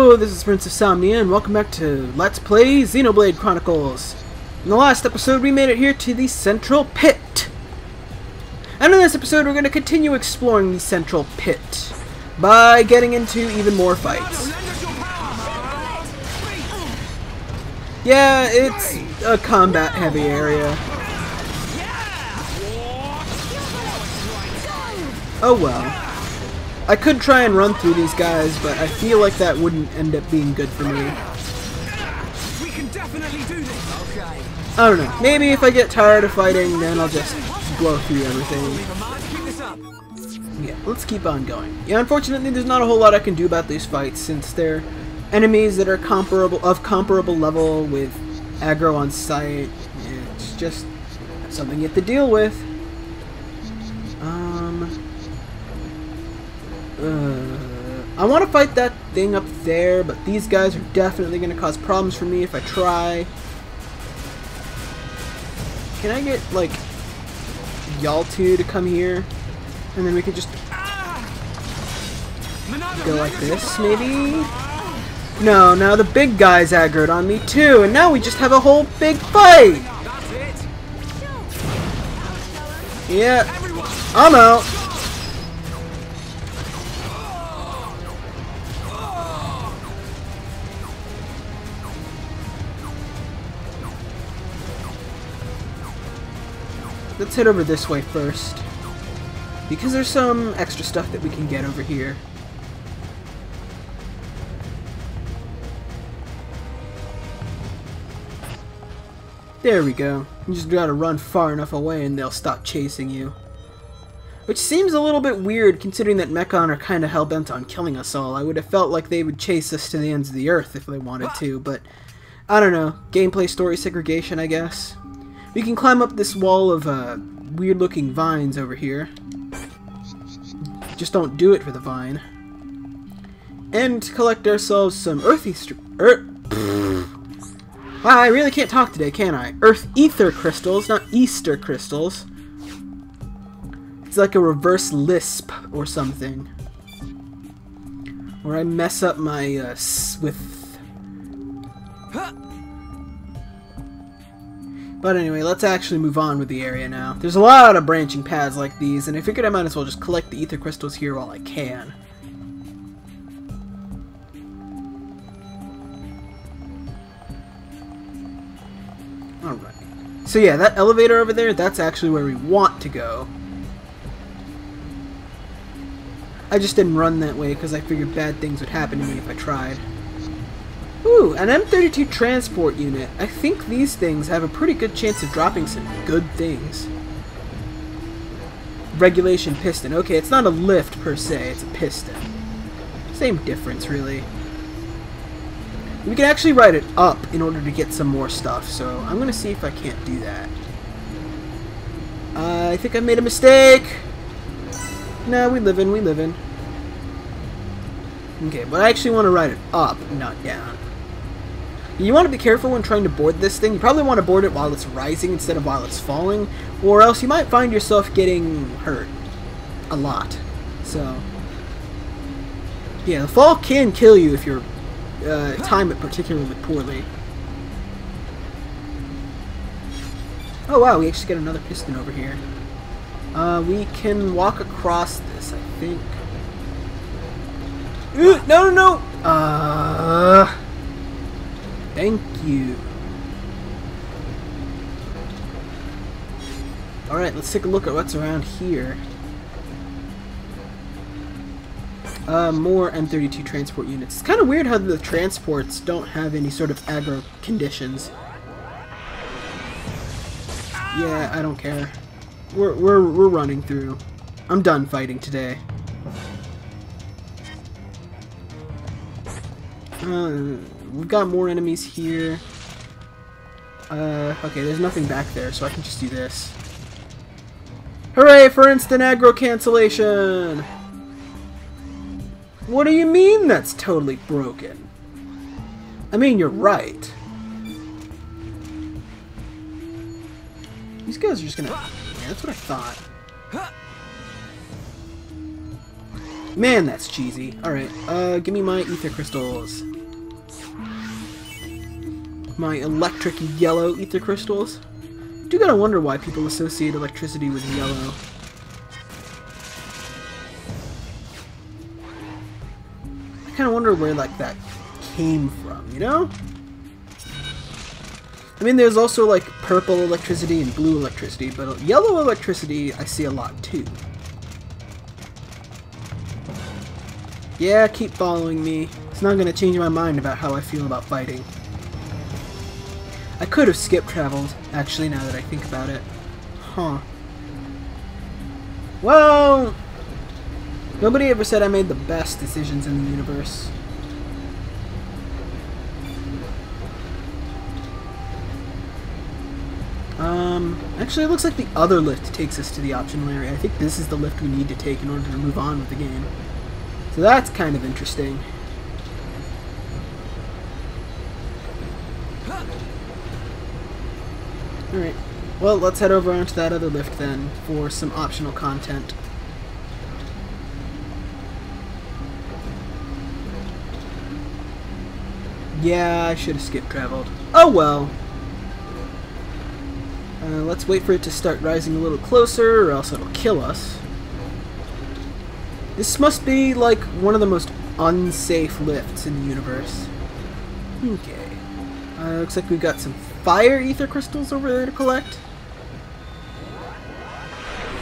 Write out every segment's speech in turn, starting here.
Hello, this is Prince of Somnia, and welcome back to Let's Play Xenoblade Chronicles. In the last episode, we made it here to the Central Pit. And in this episode, we're going to continue exploring the Central Pit by getting into even more fights. Yeah, it's a combat-heavy area. Oh well. I could try and run through these guys, but I feel like that wouldn't end up being good for me. We can definitely do this. Okay. I don't know. Maybe if I get tired of fighting, then I'll just blow through everything. Leave a mark. Keep this up. Yeah, let's keep on going. Yeah, unfortunately, there's not a whole lot I can do about these fights since they're enemies that are comparable of comparable level with aggro on sight. It's just something you have to deal with. Uh, I want to fight that thing up there, but these guys are definitely going to cause problems for me if I try. Can I get, like, y'all two to come here? And then we could just go like this, maybe? No, now the big guy's aggroed on me too, and now we just have a whole big fight! Yeah, I'm out. Let's head over this way first. Because there's some extra stuff that we can get over here. There we go. You just gotta run far enough away and they'll stop chasing you. Which seems a little bit weird considering that Mechon are kinda hell-bent on killing us all. I would have felt like they would chase us to the ends of the earth if they wanted to, but I don't know. Gameplay story segregation, I guess. We can climb up this wall of uh, weird-looking vines over here. Just don't do it for the vine. And collect ourselves some earthy... Er Wow, I really can't talk today, can I? Earth Ether Crystals, not Easter Crystals. It's like a reverse lisp or something. Where I mess up my, uh, with... But anyway, let's actually move on with the area now. There's a lot of branching paths like these, and I figured I might as well just collect the Ether Crystals here while I can. Alright. So yeah, that elevator over there, that's actually where we want to go. I just didn't run that way because I figured bad things would happen to me if I tried. Ooh, an M32 transport unit. I think these things have a pretty good chance of dropping some good things. Regulation piston. Okay, it's not a lift per se, it's a piston. Same difference, really. We can actually ride it up in order to get some more stuff, so I'm going to see if I can't do that. Uh, I think I made a mistake! No, we live in, we live in. Okay, but I actually want to ride it up, not down. You want to be careful when trying to board this thing. You probably want to board it while it's rising instead of while it's falling, or else you might find yourself getting hurt. A lot. So, yeah, the fall can kill you if you're uh, time it particularly poorly. Oh wow, we actually get another piston over here. Uh, we can walk across this, I think. Ooh, no, no, no! Uh, thank you. Alright, let's take a look at what's around here. Uh, more M32 transport units. It's kind of weird how the transports don't have any sort of aggro conditions. Yeah, I don't care. We're, we're, we're running through. I'm done fighting today. Uh, we've got more enemies here. Uh, okay, there's nothing back there, so I can just do this. Hooray for instant aggro cancellation! What do you mean that's totally broken? I mean, you're right. These guys are just gonna... Yeah, that's what I thought. Man, that's cheesy. Alright, uh, give me my ether crystals. My electric yellow ether crystals. Do gotta wonder why people associate electricity with yellow. I kinda wonder where, like, that came from, you know? I mean, there's also, like, purple electricity and blue electricity, but yellow electricity I see a lot, too. Yeah, keep following me. It's not gonna change my mind about how I feel about fighting. I could have skip traveled, actually, now that I think about it. Huh. Well, nobody ever said I made the best decisions in the universe. Um, actually it looks like the other lift takes us to the optional area. I think this is the lift we need to take in order to move on with the game. So that's kind of interesting. Alright, well let's head over onto that other lift then for some optional content. Yeah, I should have skip traveled. Oh well. Uh, let's wait for it to start rising a little closer or else it'll kill us. This must be like one of the most unsafe lifts in the universe. Okay. Uh, looks like we've got some fire ether crystals over there to collect.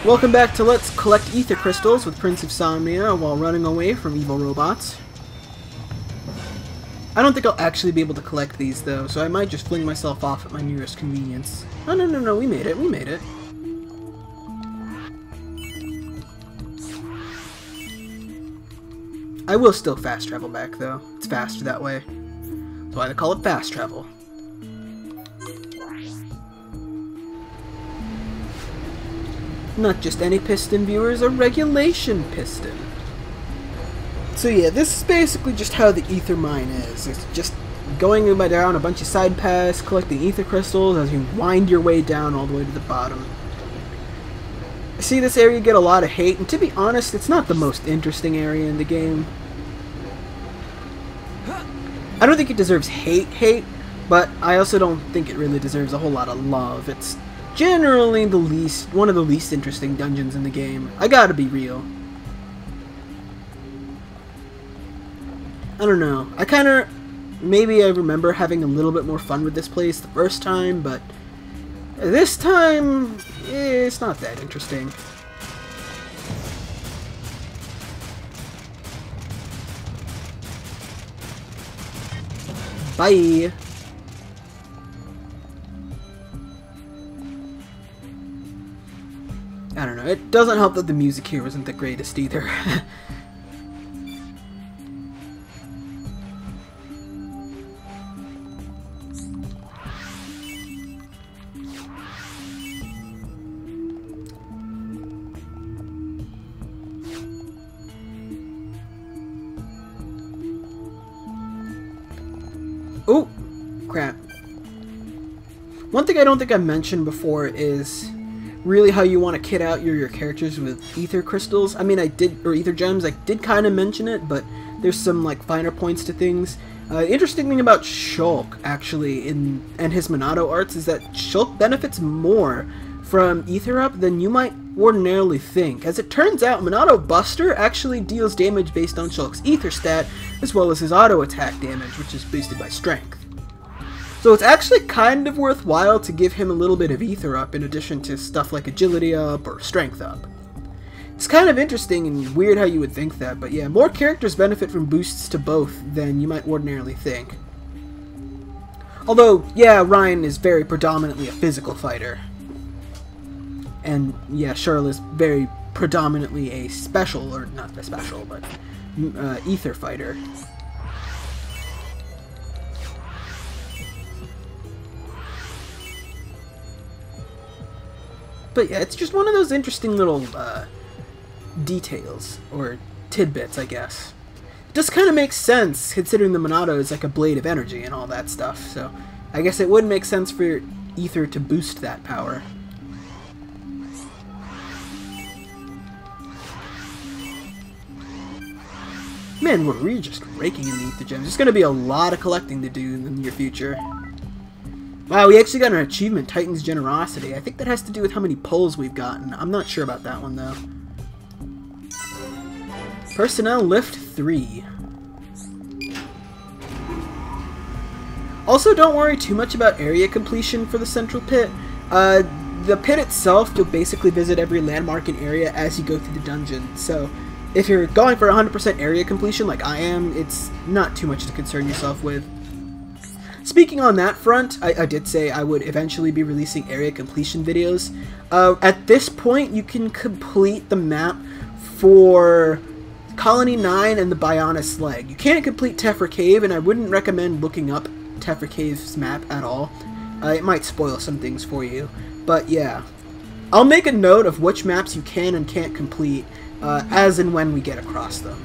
Welcome back to Let's Collect Ether Crystals with Prince of Somnia while running away from evil robots. I don't think I'll actually be able to collect these though, so I might just fling myself off at my nearest convenience. Oh no no no, we made it, we made it. I will still fast travel back though. It's faster that way. That's why they call it fast travel. Not just any piston, viewers, a regulation piston. So yeah, this is basically just how the ether mine is. It's just going down a bunch of side paths, collecting ether crystals as you wind your way down all the way to the bottom. See this area get a lot of hate, and to be honest, it's not the most interesting area in the game. I don't think it deserves hate, hate, but I also don't think it really deserves a whole lot of love. It's generally the least, one of the least interesting dungeons in the game. I gotta be real. I don't know. I kind of, maybe I remember having a little bit more fun with this place the first time, but this time, eh, it's not that interesting. Bye! I don't know, it doesn't help that the music here wasn't the greatest either. Oh, crap. One thing I don't think I mentioned before is really how you want to kit out your, your characters with ether crystals. I mean, I did, or ether gems, I did kind of mention it, but there's some like finer points to things. Uh, interesting thing about Shulk, actually, in and his Monado arts is that Shulk benefits more from Ether Up than you might ordinarily think. As it turns out, Monado Buster actually deals damage based on Shulk's Ether stat, as well as his auto attack damage, which is boosted by Strength. So it's actually kind of worthwhile to give him a little bit of Ether Up in addition to stuff like Agility Up or Strength Up. It's kind of interesting and weird how you would think that, but yeah, more characters benefit from boosts to both than you might ordinarily think. Although, yeah, Reyn is very predominantly a physical fighter. And yeah, Sharla is very predominantly a special, or not a special, but uh, ether fighter. But yeah, it's just one of those interesting little uh, details, or tidbits, I guess. It just kind of makes sense, considering the Monado is like a blade of energy and all that stuff, so I guess it would make sense for Ether to boost that power. Man, we're really just raking in the Ether Gems. There's going to be a lot of collecting to do in the near future. Wow, we actually got an achievement, Titan's Generosity. I think that has to do with how many pulls we've gotten. I'm not sure about that one, though. Personnel Lift 3. Also, don't worry too much about area completion for the Central Pit. Uh, the pit itself, you'll basically visit every landmark and area as you go through the dungeon. So, if you're going for 100% area completion like I am, it's not too much to concern yourself with. Speaking on that front, I, I did say I would eventually be releasing area completion videos. Uh, at this point, you can complete the map for Colony 9 and the Bionis Leg. You can't complete Tephra Cave, and I wouldn't recommend looking up Tephra Cave's map at all. Uh, it might spoil some things for you. But yeah. I'll make a note of which maps you can and can't complete uh, as and when we get across them.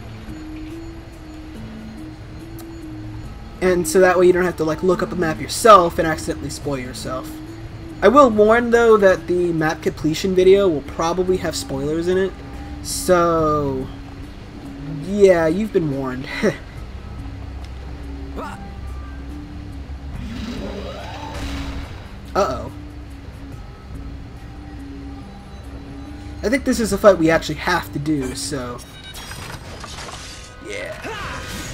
And so that way you don't have to like look up a map yourself and accidentally spoil yourself. I will warn though that the map completion video will probably have spoilers in it. So yeah, you've been warned. Uh-oh. I think this is a fight we actually have to do, so...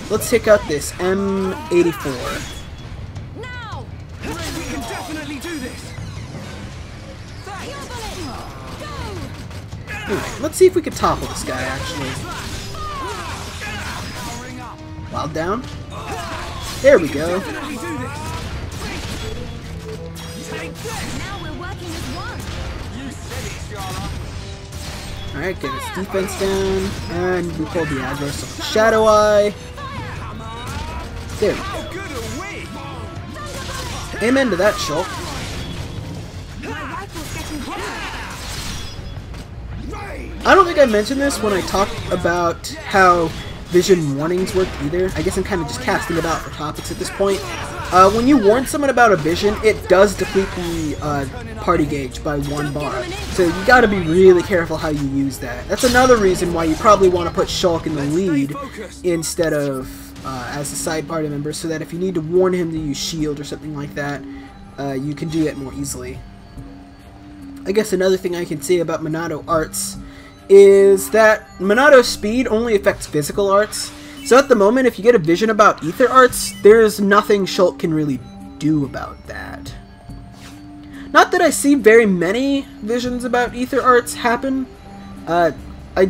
Yeah. Let's take out this M84. Now! We can definitely do this! Anyway, let's see if we can topple this guy, actually. Wild down. There we go. Definitely do this! Take this! Now we're working as one. You said it, Sharla! Alright, get his defense down. And we pull the aggro, so Shadow Eye. There we go. Amen to that, Shulk. I don't think I mentioned this when I talked about how vision warnings work either. I guess I'm kind of just casting about for topics at this point. Uh, when you warn someone about a vision, it does deplete the uh, party gauge by one bar. So you gotta be really careful how you use that. That's another reason why you probably want to put Shulk in the lead instead of uh, as a side party member, so that if you need to warn him to use shield or something like that, uh, you can do it more easily. I guess another thing I can say about Monado Arts is that Monado speed only affects physical arts. So at the moment, if you get a vision about Ether Arts, there's nothing Shulk can really do about that. Not that I see very many visions about Ether Arts happen. Uh, I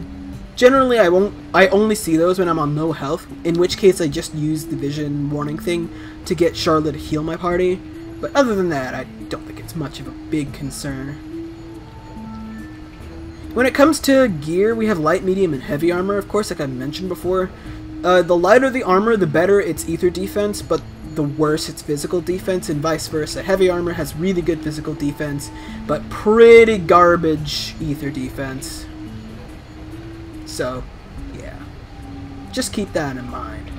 generally I won't. I only see those when I'm on low health. In which case, I just use the vision warning thing to get Sharla to heal my party. But other than that, I don't think it's much of a big concern. When it comes to gear, we have light, medium, and heavy armor, of course, like I mentioned before. Uh, the lighter the armor, the better its ether defense, but the worse its physical defense, and vice versa. Heavy armor has really good physical defense, but pretty garbage ether defense. So, yeah. Just keep that in mind.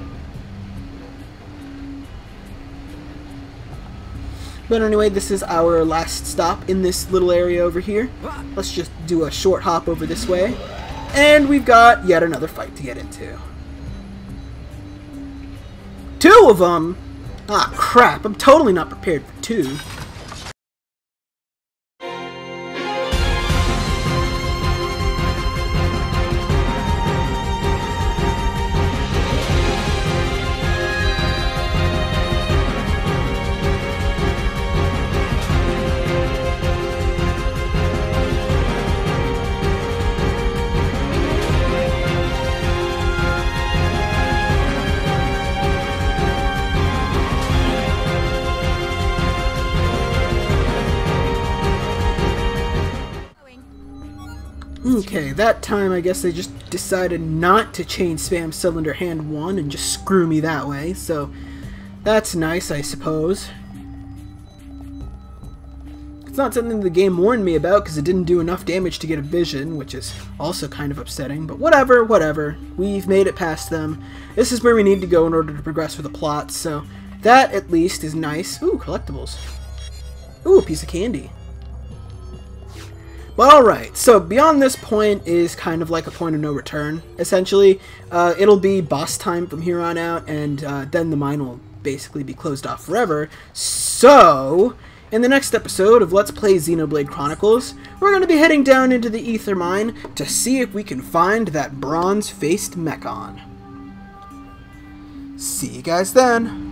But anyway, this is our last stop in this little area over here. Let's just do a short hop over this way. And we've got yet another fight to get into. Two of them? Ah, crap. I'm totally not prepared for two. Okay, that time I guess they just decided not to chain spam cylinder hand 1 and just screw me that way, so that's nice, I suppose. It's not something the game warned me about because it didn't do enough damage to get a vision, which is also kind of upsetting, but whatever, whatever. We've made it past them. This is where we need to go in order to progress with the plot, so that at least is nice. Ooh, collectibles. Ooh, a piece of candy. But alright, so beyond this point is kind of like a point of no return, essentially. Uh, it'll be boss time from here on out, and uh, then the mine will basically be closed off forever. So, in the next episode of Let's Play Xenoblade Chronicles, we're going to be heading down into the Ether Mine to see if we can find that bronze-faced Mechon. See you guys then!